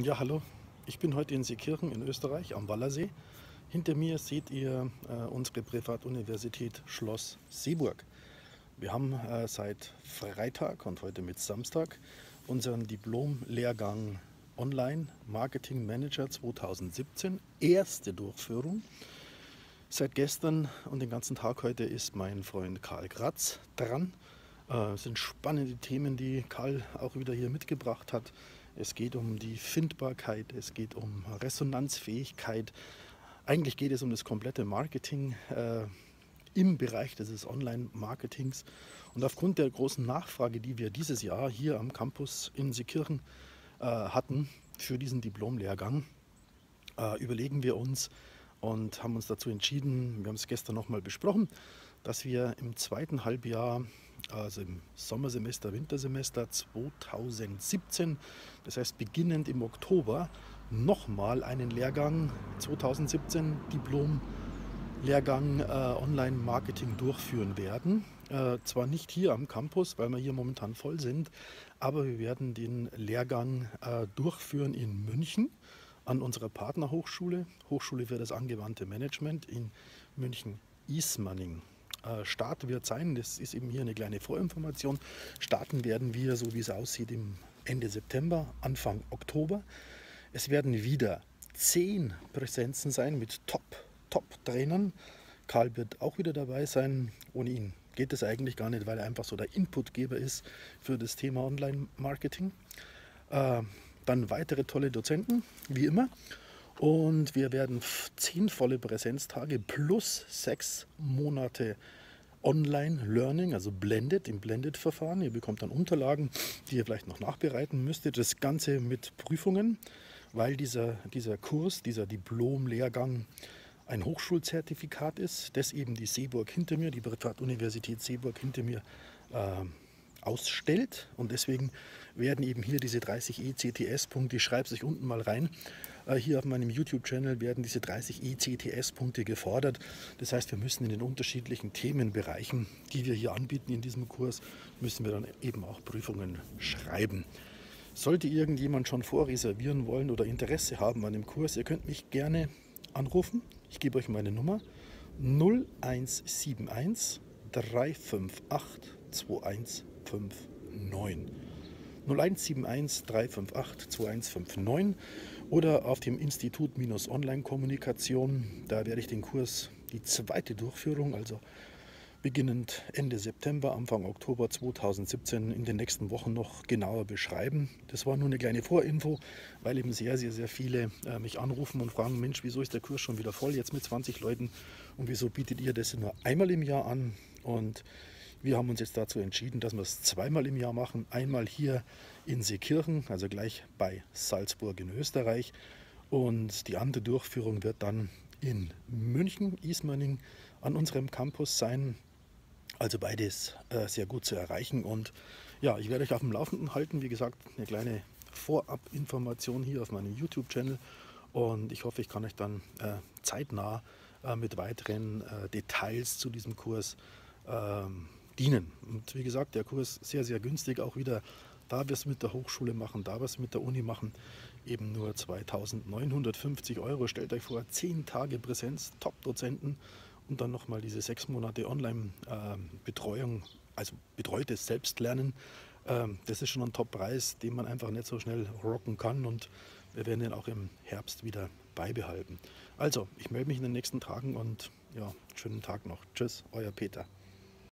Ja, hallo. Ich bin heute in Seekirchen in Österreich am Wallersee. Hinter mir seht ihr äh, unsere Privatuniversität Schloss Seeburg. Wir haben äh, seit Freitag und heute mit Samstag unseren Diplom-Lehrgang Online Marketing Manager 2017, erste Durchführung. Seit gestern und den ganzen Tag heute ist mein Freund Karl Gratz dran. Äh, es sind spannende Themen, die Karl auch wieder hier mitgebracht hat. Es geht um die Findbarkeit, es geht um Resonanzfähigkeit. Eigentlich geht es um das komplette Marketing äh, im Bereich des Online-Marketings. Und aufgrund der großen Nachfrage, die wir dieses Jahr hier am Campus in Seekirchen äh, hatten für diesen Diplomlehrgang, äh, überlegen wir uns und haben uns dazu entschieden, wir haben es gestern nochmal besprochen, dass wir im zweiten Halbjahr also im Sommersemester, Wintersemester 2017, das heißt beginnend im Oktober, nochmal einen Lehrgang 2017 Diplom Lehrgang äh, Online Marketing durchführen werden. Äh, zwar nicht hier am Campus, weil wir hier momentan voll sind, aber wir werden den Lehrgang äh, durchführen in München an unserer Partnerhochschule, Hochschule für das angewandte Management in München-Ismaning. Äh, Start wird sein, das ist eben hier eine kleine Vorinformation, starten werden wir, so wie es aussieht, im Ende September, Anfang Oktober. Es werden wieder zehn Präsenzen sein mit Top, Top-Trainern. Karl wird auch wieder dabei sein. Ohne ihn geht es eigentlich gar nicht, weil er einfach so der Inputgeber ist für das Thema Online-Marketing. Äh, dann weitere tolle Dozenten, wie immer. Und wir werden zehn volle Präsenztage plus sechs Monate Online-Learning, also Blended, im Blended-Verfahren. Ihr bekommt dann Unterlagen, die ihr vielleicht noch nachbereiten müsstet. Das Ganze mit Prüfungen, weil dieser, dieser Kurs, dieser Diplom-Lehrgang ein Hochschulzertifikat ist, das eben die Seeburg hinter mir, die Privatuniversität Seeburg hinter mir äh, ausstellt. Und deswegen werden eben hier diese 30 ECTS-Punkte, ich schreibe es euch unten mal rein, äh, hier auf meinem YouTube-Channel werden diese 30 ECTS-Punkte gefordert. Das heißt, wir müssen in den unterschiedlichen Themenbereichen, die wir hier anbieten in diesem Kurs, müssen wir dann eben auch Prüfungen schreiben. Sollte irgendjemand schon vorreservieren wollen oder Interesse haben an dem Kurs, ihr könnt mich gerne anrufen. Ich gebe euch meine Nummer 0171 358 2159. 0171 358 2159 oder auf dem Institut-Online-Kommunikation. Da werde ich den Kurs, die zweite Durchführung, also beginnend Ende September, Anfang Oktober 2017 in den nächsten Wochen noch genauer beschreiben. Das war nur eine kleine Vorinfo, weil eben sehr, sehr, sehr viele äh, mich anrufen und fragen, Mensch, wieso ist der Kurs schon wieder voll, jetzt mit 20 Leuten und wieso bietet ihr das nur einmal im Jahr an? Und wir haben uns jetzt dazu entschieden, dass wir es zweimal im Jahr machen. Einmal hier in Seekirchen, also gleich bei Salzburg in Österreich. Und die andere Durchführung wird dann in München, Ismaning, an unserem Campus sein. Also beides äh, sehr gut zu erreichen. Und ja, ich werde euch auf dem Laufenden halten. Wie gesagt, eine kleine Vorabinformation hier auf meinem YouTube-Channel. Und ich hoffe, ich kann euch dann äh, zeitnah äh, mit weiteren äh, Details zu diesem Kurs ähm, dienen. Und wie gesagt, der Kurs sehr, sehr günstig, auch wieder da wir es mit der Hochschule machen, da wir es mit der Uni machen, eben nur 2950 Euro. Stellt euch vor, 10 Tage Präsenz, Top-Dozenten und dann nochmal diese sechs Monate Online-Betreuung, also betreutes Selbstlernen. Ähm, das ist schon ein Top-Preis, den man einfach nicht so schnell rocken kann und wir werden ihn auch im Herbst wieder beibehalten. Also, ich melde mich in den nächsten Tagen und ja, schönen Tag noch. Tschüss, euer Peter.